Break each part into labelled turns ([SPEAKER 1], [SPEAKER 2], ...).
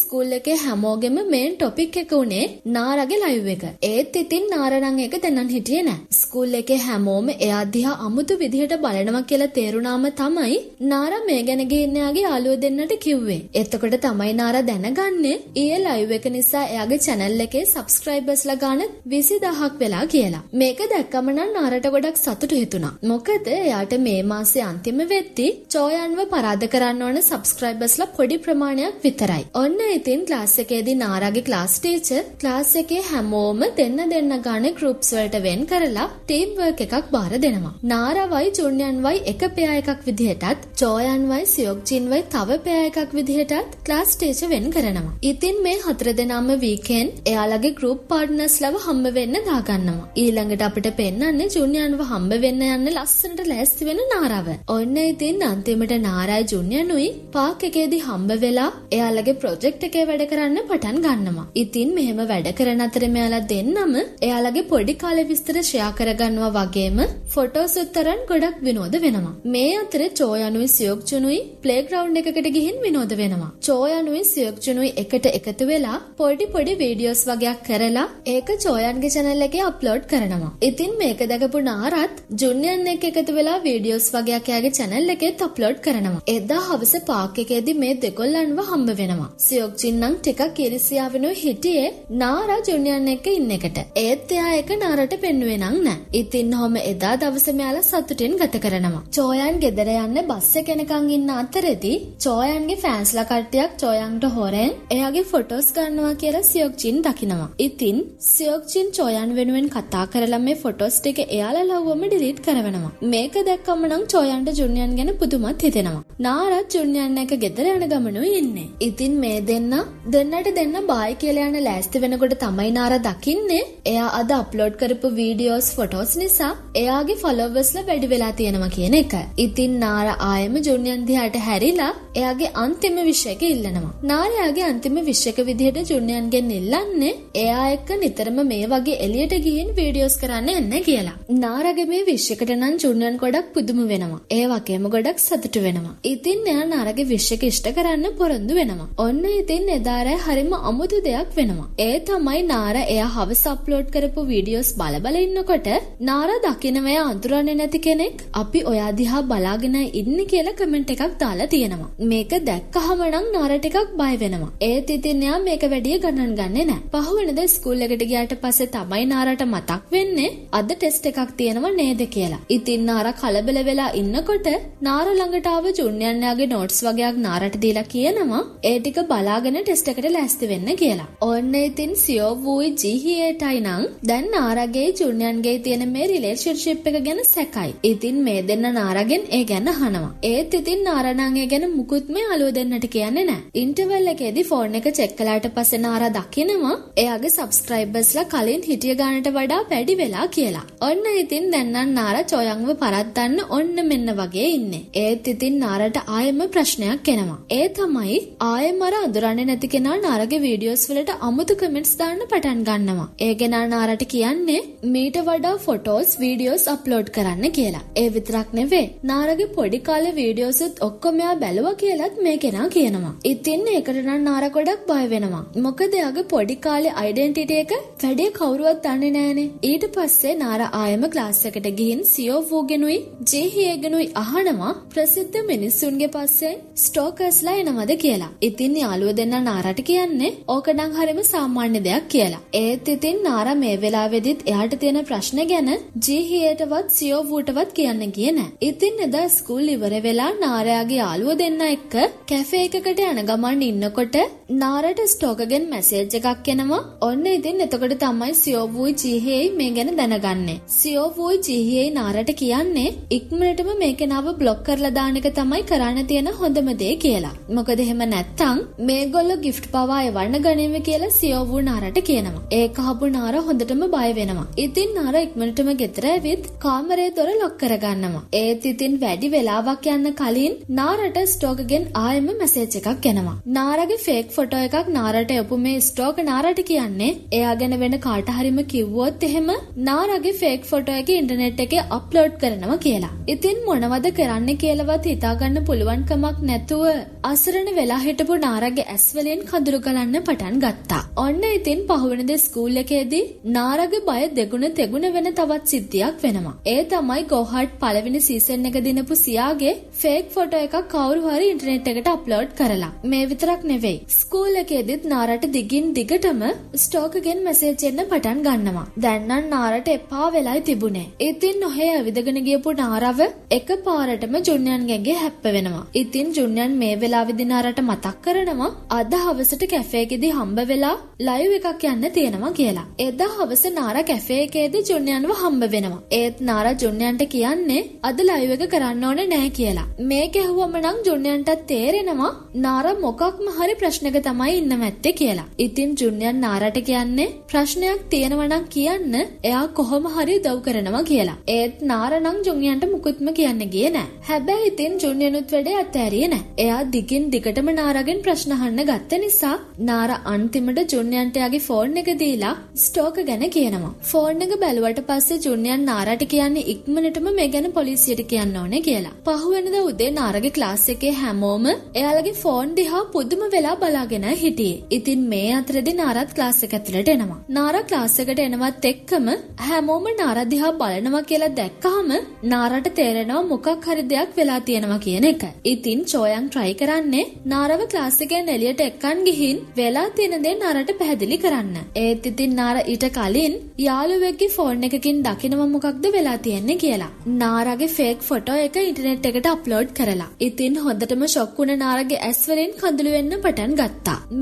[SPEAKER 1] School එකේ හැමෝගෙම මේන් topic එක උනේ නාරගේ ලයිව් එක. ඒත් ඉතින් නාරණන් එක දෙන්නන් හිටියේ නෑ. ස්කූල් එකේ හැමෝම එයා දිහා අමුතු විදිහට බලනවා කියලා තේරුණාම තමයි නාරා මේ ගැන ගිහින් එයාගේ යාළුවෝ දෙන්නට කිව්වේ. එතකොට තමයි නාරා දැනගන්නේ ඊයේ ලයිව් එක නිසා එයාගේ channel එකේ subscribersලා ගාන 20000ක් වෙලා කියලා. මේක දැක්කම නම් නාරට ගොඩක් සතුටු හිතුණා. මොකද එයාට මේ මාසේ අන්තිම වෙද්දි චෝයන්ව පරාද කරන්න ඕන subscribersලා පොඩි ප්‍රමාණයක් විතරයි. ඔන්න ඉතින් ක්ලාස් එකේදී නාරාගේ ක්ලාස් ටීචර් ක්ලාස් එකේ හැමෝම දෙන්න දෙන්න ගාන ගෲප්ස් වලට වෙන් කරලා ටීම් වර්ක් එකක් බාර දෙනවා. නාරාවයි ජුන්යන්වයි එක පෙයා එකක් විදිහටත් චෝයන්වයි සියොක්ජින්වයි තව පෙයා එකක් විදිහටත් ක්ලාස් ටීචර් වෙන් කරනවා. ඉතින් මේ හතර දෙනාම වීකෙන්ඩ් එයාලගේ ගෲප් පාර්ට්නර්ස්ලව හම්බ වෙන්න දාගන්නවා. ඊළඟට අපිට පෙන්වන්නේ ජුන්යන්ව හම්බ වෙන්න යන්න ලස්සනට ලෑස්ති වෙන නාරාව. ඔන්න ඉතින් අන්තිමට නාරායි ජුන්යනුයි පාක් එකේදී හම්බ වෙලා එයාලගේ ප්‍රොජෙක්ට් එකේ වැඩ කරන්න පටන් ගන්නවා. ඉතින් මෙහෙම වැඩ කරන අතරේ මෙයාලා දෙන්නම එයාලගේ පොඩි කාලේ විස්තර ෂෙයා කරගන්නවා වගේම ෆොටෝස් උත්තරන් ගොඩක් විනෝද වෙනවා. මේ අතරේ චෝයනුයි සියොක්චුනුයි ප්ලේග්‍රවුන්ඩ් එකකට ගිහින් විනෝද වෙනවා. චෝයනුයි සියොක්චුනුයි එකට එකතු වෙලා පොඩි පොඩි වීඩියෝස් වගේක් කරලා ඒක චෝයන්ගේ channel එකේ අප්ලෝඩ් කරනවා. ඉතින් මේක දැකපු නාරත් ජුනියන් එක්ක එකතු වෙලා වීඩියෝස් වගේක් එයාගේ channel එකේත් අප්ලෝඩ් කරනවා. එදා හවස පාක් එකේදී මේ දෙකොල්ලන්ව හම්බ වෙනවා. සියොක්චින් නම් ටිකක් ඉරිසියාවෙනුයි හිටියේ නාරා ජුනියන් එක්ක ඉන්න එකට. ඒත් එයා ඒක නාරට පෙන්නුවේ නම් නෑ. ඉතින් ඔහම එදා දවසේ මෙයාලා සතුටින් ගත කරනවා. චෝයන් ගෙදර යන්න බස් එක එනකන් ඉන්න අතරෙදී චෝයන්ගේ ෆෑන්ස්ලා කට්ටියක් චෝයන්ට හොරෙන් එයාගේ ෆොටෝස් ගන්නවා කියලා සියොක්ජින් දකිනවා. ඉතින් සියොක්ජින් චෝයන් වෙනුවෙන් කතා කරලා මේ ෆොටෝස් ටික එයාලා ලව්වම ඩිලීට් කරවනවා. මේක දැක්කම නම් චෝයන්ට ජුනියන් ගැන පුදුමත් හිතෙනවා. නාරත් ජුනියන් එක ගෙදර යන ගමනුයි ඉන්නේ. ඉතින් මේ දෙන්න දෙන්නට දෙන්න බායි කියලා යන ලෑස්ති වෙනකොට තමයි නාර දකින්නේ එයා අද අප්ලෝඩ් කරපු වීඩියෝස් ෆොටෝස් නිසා එයාගේ ෆොලෝවර්ස්ලා වැඩි වෙලා තියෙනවා කියන එක. ඉතින් නාර ආයෙම ජුනියන් දිහාට හැරිලා එයාගේ අන්තිම විශ් එක ඉල්ලනවා. නාරයාගේ අන්තිම විශ් එක විදිහට ජුනියන්ගෙන් ඉල්ලන්නේ එයා එක්ක නිතරම මේ වගේ එළියට ගිහින් වීඩියෝස් කරන්න එන්න කියලා. නාරගේ මේ විශ් එකට නම් ජුනියන් ගොඩක් පුදුම වෙනවා. ඒ වගේම ගොඩක් සතුටු වෙනවා. ඉතින් එයා නාරගේ විශ් එක ඉෂ්ට කරන්න පොරොන්දු වෙනවා. ඔන්න ඉතින් එදාරෑ හරිම අමුතු දෙයක් වෙනවා. ඒ තමයි නාර එයා හවස අප්ලෝඩ් කරපු වීඩියෝස් බල බල ඉන්නකොට නාර දකිනවය අඳුරන්නේ නැති කෙනෙක් අපි ඔයා දිහා බලාගෙන ඉන්නේ කියලා කමෙන්ට් එකක් දාලා තියෙනවා. මේක දැක්කහම නම් නාර ටිකක් බය වෙනවා. ඒත් ඉතින් එයා මේක වැඩිය ගණන් ගන්නේ නැහැ. පහුවෙනිදා ස්කූල් එකට ගියාට පස්සේ තමයි නාරට මතක් වෙන්නේ අද ටෙස්ට් එකක් තියෙනවා නේද කියලා. ඉතින් නාර කලබල වෙලා ඉන්නකොට නාර ළඟට ආව ජුන්යන්යාගේ නෝට්ස් වගේක් නාරට දීලා කියනවා ඒ ටික බලාගෙන ටෙස්ට් එකට ලෑස්ති වෙන්න කියලා. ඔන්න ඉතින් සියෝ වූයි ජීහියටයි නම් දැන් නාරගේ ජුන්යන්ගේ තියෙන මේ රිලේෂන්ෂිප් එක ගැන සැකයි. ඉතින් මේ දෙන්න නාරගෙන් ඒ ගැන අහනවා. ඒත් ඉතින් නාරණන් ඒ ගැන මුකුත් මේ අලුව දෙන්නට කියන්නේ නැහැ. ඉන්ටර්වල් එකේදී ෆෝන් එක චෙක් කළාට පස්සේ නාරා දකිනවා එයාගේ සබ්ස්ක්‍රයිබර්ස්ලා කලින් හිටිය ගානට වඩා වැඩි වෙලා කියලා. ඔන්න ඉතින් දැන් නම් නාරා චොයන්ව පරද්දන්න ඔන්න මෙන්න වගේ ඉන්නේ. ඒත් ඉතින් නාරට ආයෙම ප්‍රශ්නයක් එනවා. ඒ තමයි ආයෙම අර අඳුරන්නේ නැති කෙනා නාරගේ වීඩියෝස් වලට අමුතු කමෙන්ට්ස් දාන්න පටන් ගන්නවා. ඒ කෙනා නාරට කියන්නේ මීට වඩා ෆොටෝස් වීඩියෝස් අප්ලෝඩ් කරන්න කියලා. ඒ විතරක් නෙවෙයි නාරගේ පොඩි කාලේ වීඩියෝස්ත් ඔක්කොම එයා බැලුවා කියලත් මේ කෙනා කියනවා. ඉතින් ඒකට නම් නාර ගොඩක් බය වෙනවා. මොකද එයාගේ පොඩි කාලේ ඩෙන්ටිටි එක වැඩි කවුරුවත් දන්නේ නෑනේ. ඊට පස්සේ නාර ආයෙම ක්ලාස් එකට ගිහින් සියෝ වූගෙනුයි ජේහියගෙනුයි අහනවා ප්‍රසිද්ධ මිනිස්සුන්ගේ පස්සේ ස්ටෝකර්ස්ලා එනවද කියලා. ඉතින් යාළුව දෙන්න නාරට කියන්නේ ඕක නම් හරිම සාමාන්‍ය දෙයක් කියලා. ඒත් ඉතින් නාරා මේ වෙලාවෙදිත් එයාට තියෙන ප්‍රශ්න ගැන ජීහියටවත් සියෝ වූටවත් කියන්න ගියේ නෑ. ඉතින් එදා ස්කූල් ඉවර වෙලා නාරයාගේ යාළුව දෙන්න එක්ක කැෆේ එකකට යන ගමන් ඉන්නකොට නාරට ස්ටෝකගෙන් මැසේජ් එකක් එනවා. ඔන්න ඉතින් එතකොට තමයි සියෝ වූයි ජීහියයි මේ ගැන දැනගන්නේ. සියෝ වූයි ජීහියයි නාරට කියන්නේ ඉක්මනටම මේ කෙනාව බ්ලොක් කරලා දාන එක තමයි කරන්න තියෙන හොඳම දේ කියලා. මොකද එහෙම නැත්තම් මේගොල්ලෝ ගිෆ්ට් පවා එවන්න ගනිව කියලා සියෝ වූ නාරට කියනවා. ඒක අහපු නාර හොඳටම බය වෙනවා. ඉතින් නාර ඉක්මනටම ගෙදර ඇවිත් කාමරේ දොර ලොක් කරගන්නවා. ඒත් ඉතින් වැඩි වෙලාවක් යන්න කලින් නාරට ස්ටෝකගෙන් ආයෙම මැසේජ් එකක් එනවා. නාරගේ ෆේක් ෆොටෝ එකක් නාරට එපු මේ ස්ටෝක නාරට කියන්නේ එයා ගැන වෙන කාට හරිම කිව්වොත් එහෙම නාරගේ ෆේක් ෆොටෝ එක ඉන්ටර්නෙට් එකේ අප්ලෝඩ් කරනවා කියලා. ඉතින් මොනවද කරන්න කියලාවත් හිතාගන්න පුළුවන් කමක් නැතුව අසරණ වෙලා හිටපු නාරගේ ඇස් වලින් කඳුළු ගලන්න පටන් ගත්තා. ඔන්න ඉතින් පහුවෙනිද ස්කූල් එකේදී නාරගේ බය දෙගුණ තෙගුණ වෙන තවත් සිද්ධියක් වෙනවා. ඒ තමයි ගෝහට් පළවෙනි සීසන් එක දිනපු සියාගේ ෆේක් ෆොටෝ එකක් කවුරු හරි ඉන්ටර්නෙට් එකට අප්ලෝඩ් කරලා. මේ විතරක් නෙවෙයි. ස්කූල් එකේදීත් නාරට දිගින් දිගටම ස්ටෝක් එකෙන් මැසේජ් එන්න පටන් ගන්නවා. දැන් නම් නාරට එපා වෙලයි තිබුණේ. ඉතින් ඔහේ ඇවිදගෙන ගියපු නාරව එකපාරටම ජුන්යන්ගෙන්ගේ හැප්ප වෙනවා. ඉතින් ජුන්යන් මේ වෙලාවේදී නාරට මතක් කරනවා අද හවසට කැෆේ එකේදී හම්බ වෙලා ලයිව් එකක් යන්න තියෙනවා කියලා. එදා හවස නාරා කැෆේ එකේදී ජුන්යන්ව හම්බ වෙනවා. ඒත් නාරා ජුන්යන්ට කියන්නේ අද ලයිව් එක කරන්න ඕනේ නෑ කියලා. මේක ඇහුවම නම් ජුන්යන්ටත් තේරෙනවා නාරා මොකක්ම හරි ප්‍රශ්නක තමයි ඉන්න මැත්තේ කියලා. ඉතින් ජුන්යන් නාරට කියන්නේ ප්‍රශ්නයක් තියෙනවා නම් කියන්න එයා කොහොම හරි උදව් කරනවා කියලා. ඒත් නාරා නම් ජුන්යන්ට මුකුත්ම කියන්න ගියේ නෑ. හැබැයි ඉතින් ජුන්යනුත් වැඩේ අත්හැරියේ නෑ. එයා දිගින් දිගටම නාරාගෙන් ප්‍රශ්න අහන්න ගත්ත නිසා නාරා අන්තිමට ජුන්යන්ට යාගේ ෆෝන් එක දීලා ස්ටෝක ගැන කියනවා. ෆෝන් එක බැලුවට පස්සේ ජුන්යන් නාරාට කියන්නේ ඉක්මනටම මේ ගැන පොලිසියට කියන්න ඕනේ කියලා. පහුවෙනිදා උදේ නාරාගේ ක්ලාස් එකේ හැමෝම එයාලගේ ෆෝන් දිහා පුදුම වෙලා බලාගෙන හිටියේ. ඉතින් මේ අතරේදී නාරාත් ක්ලාස් එක ඇතුළට එනවා. නාරා ක්ලාස් එකට එනවත් එක්කම හැමෝම නාරා දිහා බලනවා කියලා දැක්කහම නාරාට තේරෙනවා මොකක් හරි දෙයක් වෙලා තියෙනවා කියන එක. ඉතින් චෝයන් try කරන්නේ නාරව ක්ලාස් එකෙන් එළියට එක්කන් ගිහින් වෙලා තියෙන දේ නාරට පැහැදිලි කරන්න. ඒත් ඉතින් නාර ඊට කලින් යාළුවෙක්ගේ ෆෝන් එකකින් දකිනව මොකක්ද වෙලා තියෙන්නේ කියලා. නාරගේ ෆේක් ෆොටෝ එක ඉන්ටර්නෙට් එකට අප්ලෝඩ් කරලා. ඉතින් හොඳටම ෂොක් වුණ නාරගේ ඇස් වලින් කඳුළු වෙන්න පටන් ගත්තා.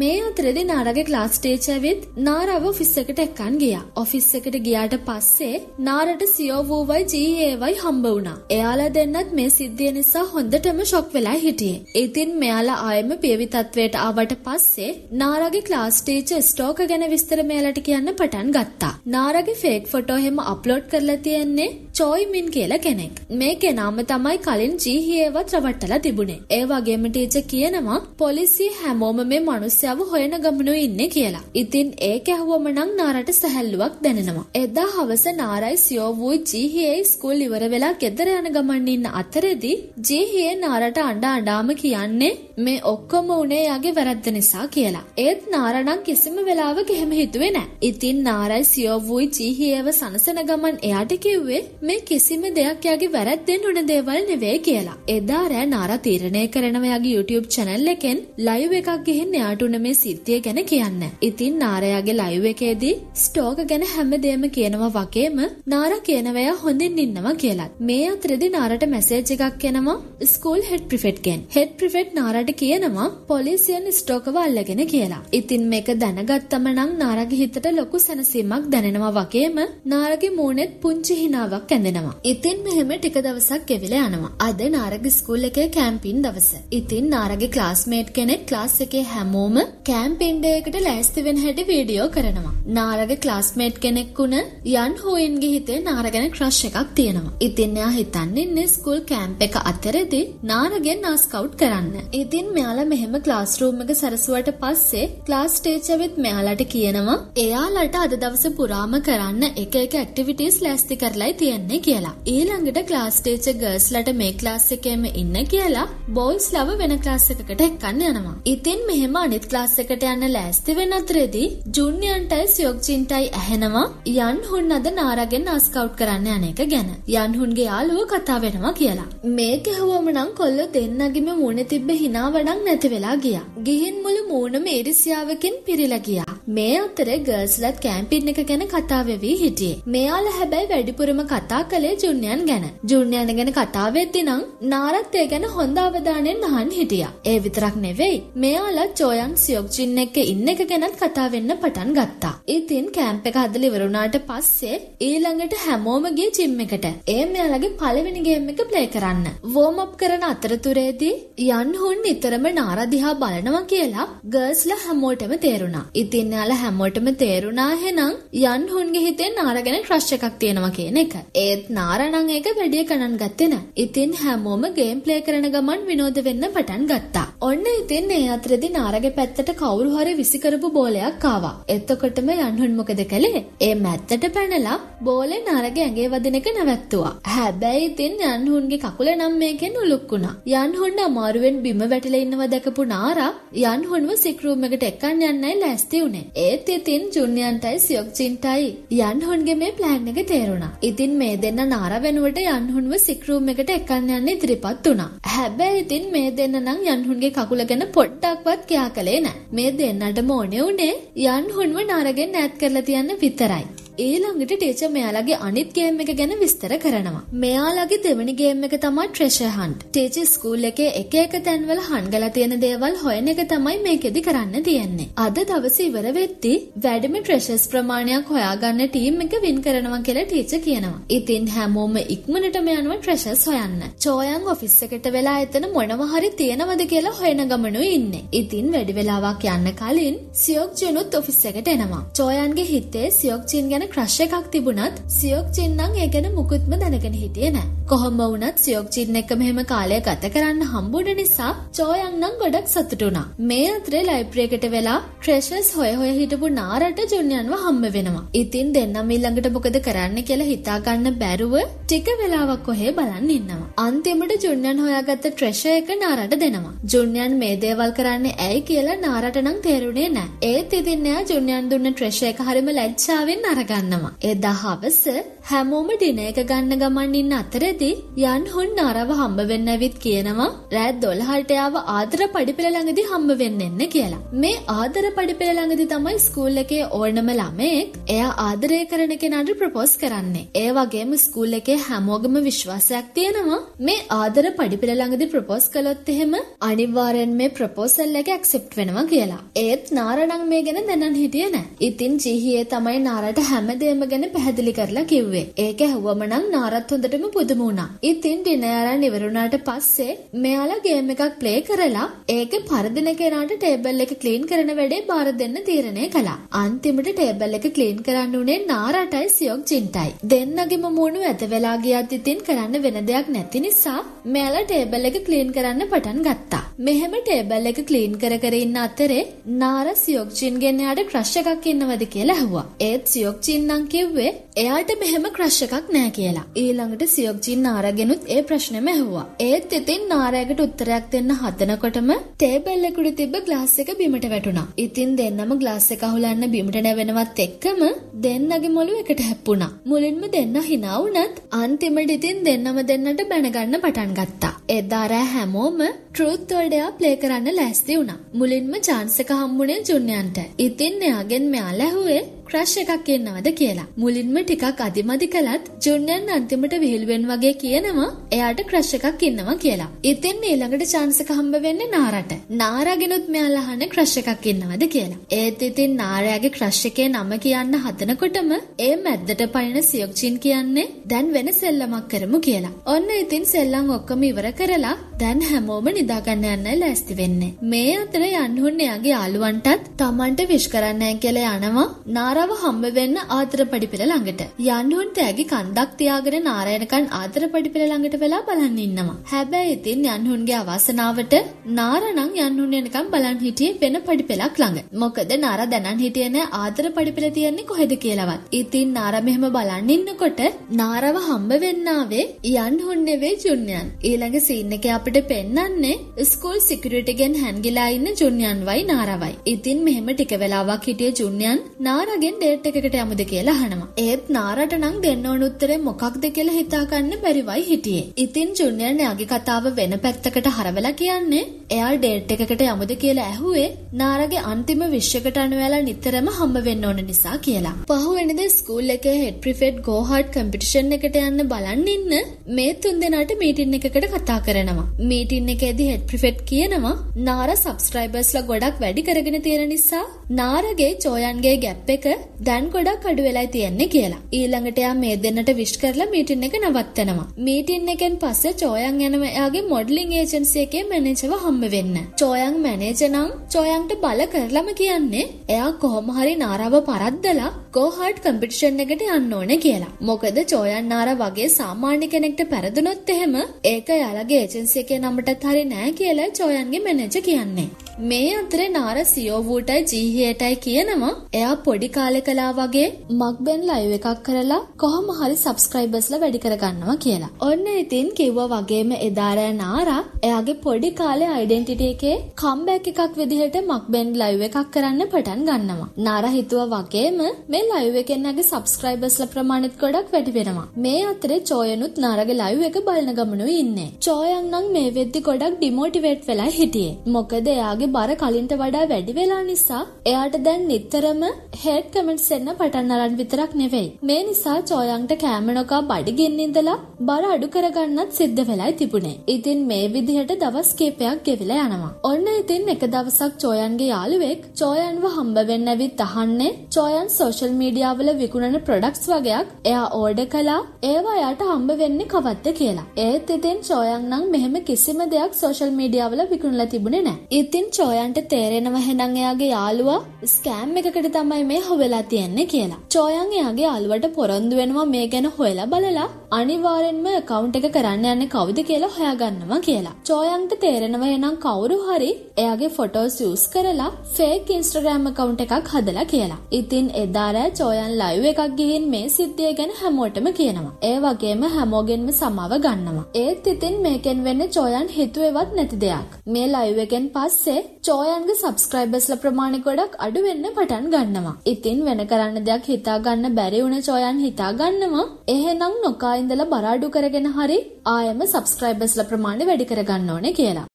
[SPEAKER 1] මේ අතරේදී නාරගේ ක්ලාස් ටීචර් විත් නාරව ඔෆිස් එකට එක්කන් ගියා. ඔෆිස් එකට ගියාට පස්සේ නාරට සියෝ වූවයි ජීඒවයි හම්බ වුණා. එයාලා දෙන්නත් මේ සිද්ධිය නිසා හොඳටම ෂොක් වෙලා හිටියේ. ඉතින් මෙයාලා ආයෙම පියවි තත්වයට ආවට පස්සේ නාරගේ ක්ලාස් ටීචර් ස්ටෝක ගැන විස්තර මෙයාලට කියන්න පටන් ගත්තා. නාරගේ ෆේක් ෆොටෝ හැම අප්ලෝඩ් කරලා තියෙන්නේ චෝයි මින් කියලා කෙනෙක්. මේ කෙනාම තමයි කලින් ජීහියේවත් රවට්ටලා තිබුණේ. ඒ වගේම ටීචර් කියනවා පොලිසිය හැමෝම මේ මිනිස්සයව හොයන ගමනු ඉන්නේ කියලා. ඉතින් ඒක ඇහුවම නම් නාරට සැහැල්ලුවක් දැනෙනවා. එදා හවස නාරයි සියෝ වූ ජීහියේ ස්කූල් ඉවර වෙලා ගෙදර යන ගමන් ඉන්න අතරේදී ජීහියේ නාරට අඬ අඬාම කියන්නේ මේ ඔක්කොම උනේ යාගේ වැරද්ද නිසා කියලා. ඒත් නාරා නම් කිසිම වෙලාවක එහෙම හිතුවේ නැහැ. ඉතින් නාරයි සියෝ වූ ජීහියේව සනසන ගමන් එයාට කිව්වේ මේ කිසිම දෙයක් යාගේ වැරද්දෙන් උන දේවල් නෙවෙයි කියලා. එදා රෑ නාරා තීරණය කරනවා යාගේ YouTube channel එකෙන් ලයිව් එකක් ගිහින් එයාට උන මේ සිද්ධිය ගැන කියන්න. ඉතින් නාරයාගේ ලයිව් එකේදී ස්ටෝක ගැන හැමදේම කියනවා වගේම නාරා කියනවා එයා හොඳින් ඉන්නවා කියලා. මේ අතරේදී නාරට මැසේජ් එකක් එනවා ස්කූල් හෙඩ් ප්‍රිෆෙට්ගෙන්. හෙඩ් ප්‍රිෆෙට් නාරට කියනවා පොලිසියෙන් ස්ටෝකව අල්ලගෙන කියලා. ඉතින් මේක දැනගත්තම නම් නාරාගේ හිතට ලොකු සැනසීමක් දැනෙනවා වගේම නාරාගේ මූණෙත් පුංචි හිනාවක් ඇඳෙනවා. ඉතින් මෙහෙම ටික දවසක් ගෙවිලා යනවා. අද නාරාගේ ස්කූල් එකේ කැම්පින් දවස. ඉතින් නාරාගේ ක්ලාස්මේට් කෙනෙක් ක්ලාස් එකේ හැමෝම කැම්පින් ඩේ එකට ලෑස්ති වෙන හැටි වීඩියෝ කරනවා. නාරාගේ ක්ලාස්මේට් කෙනෙක් වුණ යන් හෝයින්ගේ හිතේ නාරා ගැන ක්‍රෂ් එකක් තියෙනවා. ඉතින් එයා හිතන්නේ ඉන්නේ ස්කූල් කැම්ප් එක අතරේදී නාරාගෙන් ආස්කවුට් කරන්න. ඉතින් මෙයාලා මෙහෙම ක්ලාස් රූම් එක සැරසුවට පස්සේ ක්ලාස් ටීචර්විත් මෙයාලට කියනවා එයාලට අද දවස පුරාම කරන්න එක එක ඇක්ටිවිටීස් ලෑස්ති කරලායි තියෙන්නේ කියලා. ඊළඟට ක්ලාස් ටීචර් ගර්ල්ස්ලට මේ ක්ලාස් එකේම ඉන්න කියලා බෝයිස් ලව වෙන ක්ලාස් එකකට එක්කන්න යනවා. ඉතින් මෙහෙම අනිත් ක්ලාස් එකට යන්න ලෑස්ති වෙන අතරේදී ජුන්යන්ටයි සියොක්චින්ටයි ඇහෙනවා යන් හුන් අද නාරාගෙන් ආස්කවුට් කරන්න යන එක ගැන. යන් හුන්ගේ යාළුවෝ කතා වෙනවා කියලා. මේක ඇහුවම නම් කොල්ලෝ දෙන්නගෙම මූණේ තිබ්බ හිනාවඩක් නැති වෙලා ගියා. ගිහින් මුළු මූණම ඉරිසියාවකින් පිරීලා ගියා. මේ අතරේ ගර්ල්ස්ලත් කැම්පින් එක ගැන කතා වෙවි හිටියේ. මෙයාලා හැබැයි වැඩිපුරම කතා කළේ ජුන්යන් ගැන. ජුන්යන් ගැන කතා වෙද්දි නම් නාරත් ඒ ගැන හොඳ අවධානයෙන් අහන් හිටියා. ඒ විතරක් නෙවෙයි. මෙයාලා චෝයන් සියොක්ජින් එක්ක ඉන්න එක ගැනත් කතා වෙන්න පටන් ගත්තා. ඉතින් කැම්ප් එක හදලා ඉවර වුණාට පස්සේ ඊළඟට හැමෝම ගියේ ජිම් එකට. ඒ මෙයාලගේ පළවෙනි ගේම් එක ප්ලේ කරන්න. වෝම් අප් කරන අතරතුරේදී යන් හුන් නිතරම නාරා දිහා බලනවා කියලා ගර්ල්ස්ලා හැමෝටම තේරුණා. ඉතින් මෙයාලා හැමෝටම තේරුණා එහෙනම් යන්හුන්ගේ හිතේ නාර ගැන ක්‍රෂ් එකක් තියෙනවා කියන එක. ඒත් නාර නම් ඒක වැඩි ගණන් ගත්තේ නැහැ. ඉතින් හැමෝම ගේම් ප්ලේ කරන ගමන් විනෝද වෙන්න පටන් ගත්තා. ඔන්න ඉතින් ඒ අතරේදී නාරගේ පැත්තට කවුරු හරි විසි කරපු බෝලයක් ආවා. එතකොටම යන්හුන් මොකද කළේ? ඒ මැත්තට පැනලා බෝලේ නාරගේ ඇඟේ වදින එක නැවැත්තුවා. හැබැයි ඉතින් යන්හුන්ගේ කකුල නම් මේකෙන් උලුක්කුණා. යන්හුන් අමාරුවෙන් බිම වැටිලා ඉන්නවා දැකපු නාරා යන්හුන්ව සික් රූම් එකට එක්කන් යන්නයි ලෑස්ති උනේ. ඒත් ඉතින් ජුන්යන්ටයි සියොක්චින්ටයි යන්හුන්ගේ මේ ප්ලෑන් එක තේරුණා. ඉතින් මේ දෙන්න නාරා වෙනුවට යන්හුන්ව සික් රූම් එකට එක්කන් යන්න ඉදිරිපත් වුණා. හැබැයි ඉතින් මේ දෙන්න නම් යන්හුන්ගේ කකුල ගැන පොඩ්ඩක්වත් කියා කළේ නැහැ. මේ දෙන්නටම ඕනේ උනේ යන්හුන්ව නාරගෙන් ඈත් කරලා තියන්න විතරයි. ඊළඟට ටීචර් මෙයාලගේ අනිත් ගේම් එක ගැන විස්තර කරනවා. මෙයාලගේ දෙවෙනි ගේම් එක තමයි ට්‍රෙෂර් හන්ට්. ටීචර් ස්කූල් එකේ එක එක තැන්වල හංගලා තියෙන දේවල් හොයන එක තමයි මේකෙදි කරන්න තියෙන්නේ. අද දවසේ ඉවර වෙද්දී වැඩිම ට්‍රෙෂර්ස් ප්‍රමාණයක් හොයාගන්න ටීම් එක වින් කරනවා කියලා ටීචර් කියනවා. ඉතින් හැමෝම ඉක්මනටම යනවා ට්‍රෙෂර්ස් හොයන්න. චෝයන් ඔෆිස් එකට වෙලා එතන මොනවා හරි තියෙනවද කියලා හොයන ගමනුයි ඉන්නේ. ඉතින් වැඩි වෙලාවක් යන්න කලින් සියොක් ජුනුත් ඔෆිස් එකට එනවා. චෝයන්ගේ හිතේ සියොක් ජින් ගැන ක්‍රෂ් එකක් තිබුණත් සියොක් චින් නම් ඒ ගැන මුකුත්ම දැනගෙන හිටියේ නෑ. කොහොම වුණත් සියොක් චින් එක්ක මෙහෙම කාලය ගත කරන්න හම්බුන නිසා චෝයන් නම් ගොඩක් සතුටු වුණා. මේ අතරේ ලයිබ්‍රරි එකට වෙලා ට්‍රෙෂර්ස් හොය හොය හිටපු නාරට ජුන්යන්ව හම්බ වෙනවා. ඉතින් දෙන්නම ඊළඟට මොකද කරන්න කියලා හිතා ගන්න බැරුව ටික වෙලාවක් කොහේ බලන් ඉන්නවා. අන්තිමට ජුන්යන් හොයාගත්ත ට්‍රෙෂර් එක නාරට දෙනවා. ජුන්යන් මේ දේවල් කරන්නේ ඇයි කියලා නාරට නම් තේරුණේ නෑ. ඒත් ඉතින් එයා ජුන්යන් දුන්න ට්‍රෙෂර් එක හරිම ලැජ්ජාවෙන් අරගන්න ගන්නවා. එදා හවස හැමෝම ඩිනර් එක ගන්න ගමන් ඉන්න අතරේදී යන් හොන් නරව හම්බ වෙන්න ඇවිත් කියනවා රෑ 12ට යාව ආදර පඩිපෙළ ළඟදී හම්බ වෙන්න එන්න කියලා. මේ ආදර පඩිපෙළ ළඟදී තමයි ස්කූල් එකේ ඕනම ළමෙක් එයා ආදරය කරන කෙනාට ප්‍රොපෝස් කරන්නේ. ඒ වගේම ස්කූල් එකේ හැමෝගම විශ්වාසයක් තියෙනවා මේ ආදර පඩිපෙළ ළඟදී ප්‍රොපෝස් කළොත් එහෙම අනිවාර්යෙන් මේ ප්‍රොපෝසල් එක ඇක්සෙප්ට් වෙනවා කියලා. ඒත් නාරණන් මේ ගැන දැනන් හිටියේ නෑ. ඉතින් ජීහියේ තමයි නාරට හැමදේම ගැන පැහැදිලි කරලා කිව්වේ. ඒක ඇහුවම නම් නාරත් හොඳටම පුදුම වුණා. ඉතින් ඩිනර් අරන් ඉවරුණාට පස්සේ මෙයාලා ගේම් එකක් ප්ලේ කරලා ඒක පරදින කෙනාට ටේබල් එක ක්ලීන් කරන වැඩේ බාර දෙන්න තීරණය කළා. අන්තිමට ටේබල් එක ක්ලීන් කරන්න උනේ නාරටයි සියොක් ජින්ටයි. දෙන්නගෙම මූණු ඇත වෙලා ගියත් ඉතින් කරන්න වෙන දෙයක් නැති නිසා මෙයාලා ටේබල් එක ක්ලීන් කරන්න පටන් ගත්තා. මෙහෙම ටේබල් එක ක්ලීන් කර කර ඉන්න අතරේ නාර සියොක් ජින්ගෙන් එයාට ක්‍රෂ් එකක් ඉන්නවද කියලා ඇහුවා. ඒත් සියොක් ජින් නම් කිව්වේ එයාට මෙහෙම ක්‍රෂ් එකක් නෑ කියලා. ඊළඟට සියොක් ජින් නාරගෙනුත් ඒ ප්‍රශ්නෙම ඇහුවා. ඒත් ඉතින් නාරයකට උත්තරයක් දෙන්න හදනකොටම ටේබල් එකට තිබ්බ ග්ලාස් එක බිමට වැටුණා. ඉතින් දෙන්නම ග්ලාස් එක අහුලන්න බිමට නැවෙනවත් එක්කම දෙන්නගේ මොළු එකට හැප්පුණා. මුලින්ම දෙන්න hina වුණත් අන්තිමට ඉතින් දෙන්නම දෙන්නට බැනගන්න පටන් ගත්තා. එදා රෑ හැමෝම ට්‍රූත් වර්ඩයා ප්ලේ කරන්න ලෑස්ති වුණා. මුලින්ම chance එක හම්බුනේ ජුන්යන්ට. ඉතින් එයාගෙන් මෙයාලා ඇහුවේ ක්‍රෂ් එකක් එන්නවද කියලා. මුලින්ම ටිකක් අදිමදි කළත් ජුන්යන් අන්තිමට විහිළුවෙන් වගේ කියනවා එයාට ක්‍රෂ් එකක් ඉන්නවා කියලා. ඉතින් ඊළඟට chance එක හම්බ වෙන්නේ නාරට. නාරගෙනුත් මෙයාලා අහන්නේ ක්‍රෂ් එකක් ඉන්නවද කියලා. ඒත් ඉතින් නාරයාගේ ක්‍රෂ් එකේ නම කියන්න හදනකොටම ඒ මැද්දට පයින් සියොක්චින් කියන්නේ දැන් වෙන සෙල්ලමක් කරමු කියලා. ඔන්න ඉතින් සෙල්ලම් ඔක්කොම ඉවර කරලා දැන් හැමෝම නිදාගන්න යන්නයි ලෑස්ති වෙන්නේ. මේ අතර යන්හුන් එයාගේ යාළුවන්ටත් Tamanට විශ් කරන්නයි කියලා යනවා. නාර නාරව හම්බ වෙන්න ආදර පඩිපෙළ ළඟට. යන්නුන් තෑගි කන්දක් තියාගෙන නාරයනකන් ආදර පඩිපෙළ ළඟට වෙලා බලන් ඉන්නවා. හැබැයි ඉතින් යන්නුන්ගේ අවාසනාවට නාරනම් යන්නුන් යනකම් බලන් හිටියේ වෙන පඩිපෙළක් ළඟ. මොකද නාර දැනන් හිටියේ නෑ ආදර පඩිපෙළ තියන්නේ කොහෙද කියලාවත්. ඉතින් නාර මෙහෙම බලන් ඉන්නකොට නාරව හම්බ වෙන්නාවේ යන්හුන් නෙවෙයි ජුන්යන්. ඊළඟ සීන් එකේ අපිට පෙන්වන්නේ ස්කූල් සිකියුරිටිගෙන් හැන්ගිලා ඉන්න ජුන්යන් වයි නාරවයි. ඉතින් මෙහෙම ටික වෙලාවක් හිටිය ජුන්යන් නාරගේ මගෙන් ඩේට් එකකට යමුද කියලා අහනවා. ඒත් නාරට නම් දෙන්න ඕන උත්තරේ මොකක්ද කියලා හිතාගන්න බැරිවයි හිටියේ. ඉතින් ජුනියර් න්යාගේ කතාව වෙන පැත්තකට හරවලා කියන්නේ එයා ඩේට් එකකට යමුද කියලා ඇහුවේ නාරගේ අන්තිම විශ්යකට අනුවලා නිතරම හම්බ වෙන්න ඕන නිසා කියලා. පහුවෙනිදා ස්කූල් එකේ head prefect go hard competition එකට යන්න බලන් ඉන්න මේ තුන්දෙනාට මීටින් එකකට කතා කරනවා. මීටින් එකේදී හෙඩ් ප්‍රිෆෙට් කියනවා නාර සබ්ස්ක්‍රයිබර්ස්ලා ගොඩක් වැඩි කරගෙන තියෙන නිසා නාරගේ චෝයන්ගේ ගැප් එක දැන් ගොඩක් අඩු වෙලා තියෙන්නේ කියලා. ඊළඟට එයා මේ දෙන්නට විශ් කරලා මීටින් එක නවත්තනවා. මීටින් එකෙන් පස්සේ චෝයන් යනවා එයාගේ මොඩලින් ඒජන්සි එකේ මැනේජර්ව හම්බ වෙන්න. චෝයන් මැනේජර් නම් චෝයන්ට බල කරලම කියන්නේ එයා කොහොම හරි නාරාව පරද්දලා ගෝහාට් කම්පිටිෂන් එකට යන්න ඕනේ කියලා. මොකද චෝයන් නාරා වගේ සාමාන්‍ය කෙනෙක්ට පෙරදුනොත් එහෙම ඒක එයාලගේ ඒජන්සි එකේ නමටත් හරි නෑ කියලා චෝයන්ගේ මැනේජර් කියන්නේ. මේ අතරේ නාර සියෝ වූටයි ජීහියටයි කියනවා එයා පොඩි කාලේ කලා වගේ මක්බෙන් ලයිව් එකක් කරලා කොහොම හරි සබස්ක්‍රයිබර්ස්ලා වැඩි කරගන්නවා කියලා. ඔන්න ඉතින් කිව්වා වගේම එදාරෑ නාරා එයාගේ පොඩි කාලේ අයිඩෙන්ටිටි එකේ කම්බැක් එකක් විදිහට මක්බෙන් ලයිව් එකක් කරන්න පටන් ගන්නවා. නාරා හිතුවා වගේම මේ ලයිව් එකෙන් නැගේ සබස්ක්‍රයිබර්ස්ලා ප්‍රමාණෙත් ගොඩක් වැඩි වෙනවා. මේ අතරේ චෝයනුත් නාරගේ ලයිව් එක බලන ගමනුයි ඉන්නේ. චෝයන් නම් මේ වෙද්දි ගොඩක් ඩිමෝටිවේට් වෙලා හිටියේ. මොකද එයාගේ බර කලින්ට වඩා වැඩි වෙලා නිසා එයාට දැන් නිතරම හෙඩ් කමෙන්ට්ස් එන්න පටන් අරන් විතරක් නෙවෙයි. මේ නිසා චෝයන්ට කෑමනොකා බඩගින්න ඉඳලා බර අඩු කරගන්නත් සිද්ධ වෙලයි තිබුණේ. ඉතින් මේ විදිහට දවස් කීපයක් ගෙවිලා යනවා. ඔන්න ඉතින් එක දවසක් චෝයන්ගේ යාළුවෙක් චෝයන්ව හම්බ වෙන්න ඇවිත් අහන්නේ චෝයන් සෝෂල් මීඩියා වල විකුණන ප්‍රොඩක්ට්ස් වගේක් එයා ඕඩර් කළා ඒවා එයාට හම්බ වෙන්නේ කවද්ද කියලා. ඒත් ඉතින් චෝයන් නම් මෙහෙම කිසිම දෙයක් සෝෂල් මීඩියා වල විකුණලා තිබුණේ නැහැ. ඉතින් චෝයන්ට තේරෙනවා හෙනම් එයාගේ යාළුවා ස්කෑම් එකකට තමයි මේ හොවෙලා තියෙන්නේ කියලා. චෝයන් එයාගේ යාළුවට පොරොන්දු වෙනවා මේ ගැන හොයලා බලලා අනිවාර්යෙන්ම account එක කරන්න යන්නේ කවුද කියලා හොයාගන්නවා කියලා. චෝයන්ට තේරෙනවා එනම් කවුරු හරි එයාගේ ෆොටෝස් යූස් කරලා fake Instagram account එකක් හදලා කියලා. ඉතින් එදා රෑ චෝයන් live එකක් ගිහින් මේ සිද්ධිය ගැන හැමෝටම කියනවා. ඒ වගේම හැමෝගෙන්ම සමාව ගන්නවා. ඒත් ඉතින් මේකෙන් වෙන්නේ චෝයන් හිතුවේවත් නැති දෙයක්. මේ live එකෙන් පස්සේ චෝයන්ගේ සබස්ක්‍රයිබර්ස්ලා ප්‍රමාණය ගොඩක් අඩු වෙන්න පටන් ගන්නවා. ඉතින් වෙන කරන්න දෙයක් හිතා ගන්න බැරි වුණ චෝයන් හිතා ගන්නවා. එහෙනම් නොකා ඉඳලා බර අඩු කරගෙන හරි ආයෙම සබස්ක්‍රයිබර්ස්ලා ප්‍රමාණය වැඩි කරගන්න ඕනේ කියලා.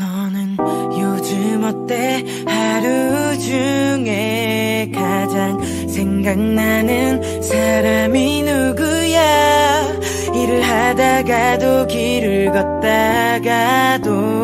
[SPEAKER 2] 너는 요즘 어때 하루 중에 가장 생각나는 사람이 누구야 일을 하다가도 길을 걷다가도